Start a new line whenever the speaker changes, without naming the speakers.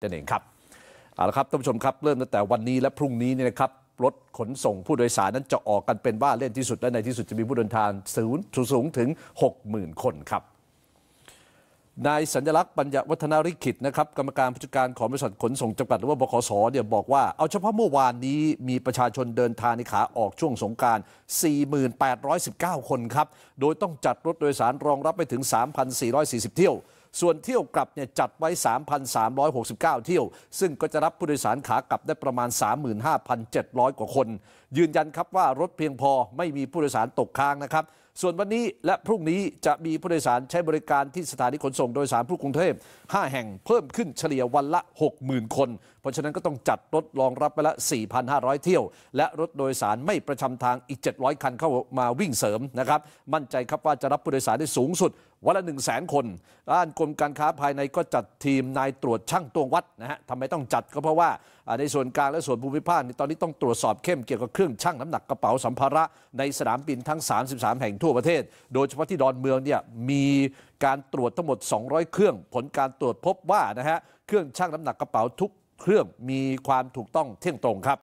นั่นเองครับเอาละครับท่านผู้ชมครับเริ่มตั้งแต่วันนี้และพรุ่งนี้เนี่ยนะครับรถขนส่งผู้โดยสารนั้นจะออกกันเป็นว่าเล่นที่สุดและในที่สุดจะมีผู้เดินทางสูงสูงถึง 60,000 คนครับนายสัญลักษณ์ปัญญาวัฒนาริขิตนะครับกรรมการผู้จัดการของบริษัทขนส่งจำกัดหรือว่าบขสเนี่ยบอกว่าเอาเฉพาะเมื่อวานนี้มีประชาชนเดินทางในขาออกช่วงสงกราร 4,819 คนครับ โดยต้องจัดรถโดยสารรองรับไปถึง 3,440 เที่ยว ส่วนเที่ยวกลับเนี่ยจัดไว้ 3,369 เที่ยว ซึ่งก็จะรับผู้โดยสารขากลับได้ประมาณ 35,700 กว่าคน ยืนยันครับว่ารถเพียงพอไม่มีผู้โดยสารตกค้างนะครับ ส่วนวันนี้และพรุ่งนี้จะมีผู้โดยสารใช้บริการที่สถานีขนส่งโดยสารผู้กรุงเทพ 5 แห่งเพิ่มขึ้นเฉลี่ยวันละ 60,000 คน เพราะฉะนั้นก็ต้องจัดรถรองรับไปละ 4,500 เที่ยว และรถโดยสารไม่ประจำทางอีก 700 คันเข้ามาวิ่งเสริมนะครับมั่นใจครับว่าจะรับผู้โดยสารได้สูงสุดวันละ1 0 0 0 0แสนคน ด้านกรมการค้าภายในก็จัดทีมนายตรวจช่างตวงวัดนะฮะทำไมต้องจัดก็เพราะว่าในส่วนกลางและส่วนภูมิภาคนี่ตอนนี้ต้องตรวจสอบเข้มเกี่ยวกับเครื่องชั่งน้ำหนักกระเป๋าสัมภาระในสนามบินทั้ง 33 แห่งทั่วประเทศ โดยเฉพาะที่ดอนเมืองเนี่ยมีการตรวจทั้งหมด 200 เครื่อง ผลการตรวจพบว่านะฮะเครื่องชั่งน้ำหนักกระเป๋าทุกเครื่องมีความถูกต้องเที่ยงตรงครับ